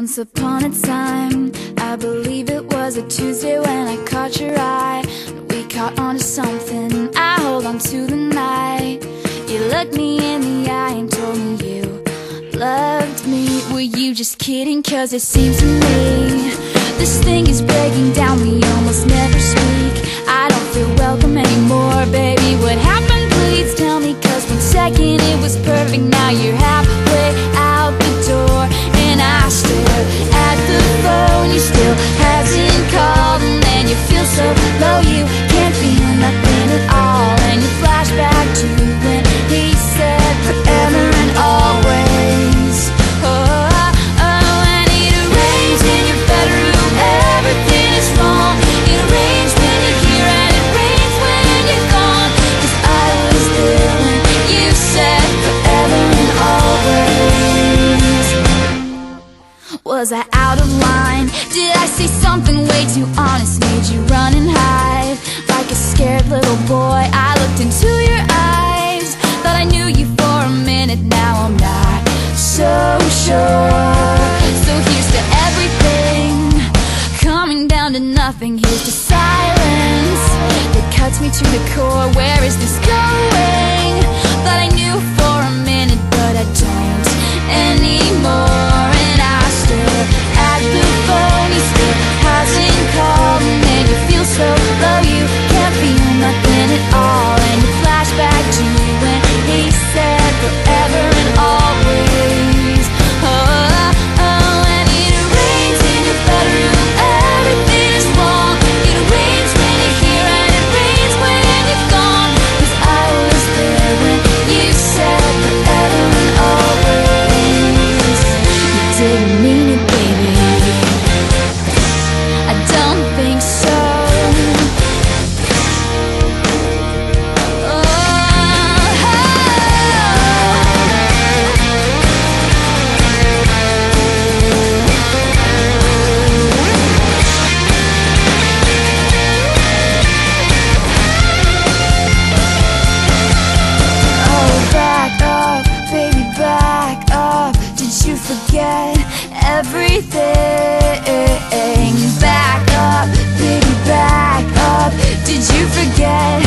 Once upon a time, I believe it was a Tuesday when I caught your eye. We caught on to something, I hold on to the night. You looked me in the eye and told me you loved me. Were you just kidding? Cause it seems to me this thing is breaking down, we almost never speak. I Did I say something way too honest? Made you run and hide like a scared little boy. I looked into your eyes, thought I knew you for a minute. Now I'm not so sure. So here's to everything, coming down to nothing. Here's to silence that cuts me to the core. Where is this going? Forget everything? Back up, baby, back up. Did you forget?